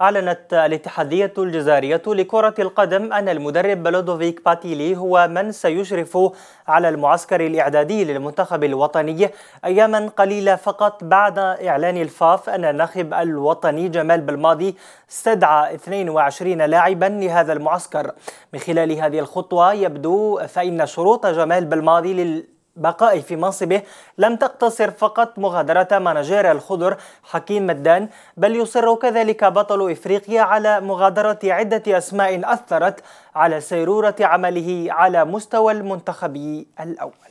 أعلنت الاتحادية الجزائرية لكرة القدم أن المدرب لودوفيك باتيلي هو من سيشرف على المعسكر الإعدادي للمنتخب الوطني أياما قليلة فقط بعد إعلان الفاف أن الناخب الوطني جمال بلماضي استدعى 22 لاعبا لهذا المعسكر. من خلال هذه الخطوة يبدو فإن شروط جمال بلماضي بقائه في منصبه لم تقتصر فقط مغادرة manager الخضر حكيم مدان بل يصر كذلك بطل إفريقيا على مغادرة عدة أسماء أثرت على سيرورة عمله على مستوى المنتخب الأول.